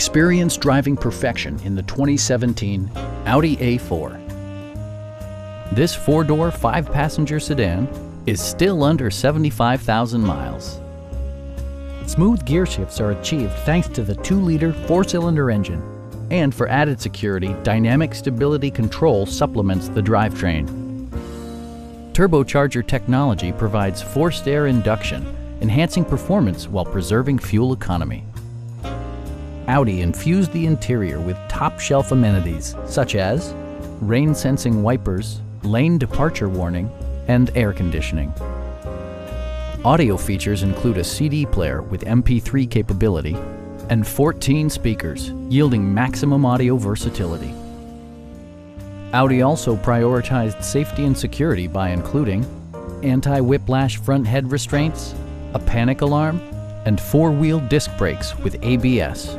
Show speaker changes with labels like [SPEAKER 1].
[SPEAKER 1] Experience driving perfection in the 2017 Audi A4. This four-door, five-passenger sedan is still under 75,000 miles.
[SPEAKER 2] Smooth gear shifts are achieved thanks to the 2-liter four-cylinder engine.
[SPEAKER 1] And for added security, Dynamic Stability Control supplements the drivetrain. Turbocharger technology provides forced air induction, enhancing performance while preserving fuel economy. Audi infused the interior with top-shelf amenities such as rain-sensing wipers, lane departure warning, and air conditioning. Audio features include a CD player with MP3 capability and 14 speakers, yielding maximum audio versatility. Audi also prioritized safety and security by including anti-whiplash front head restraints, a panic alarm, and four-wheel disc brakes with ABS.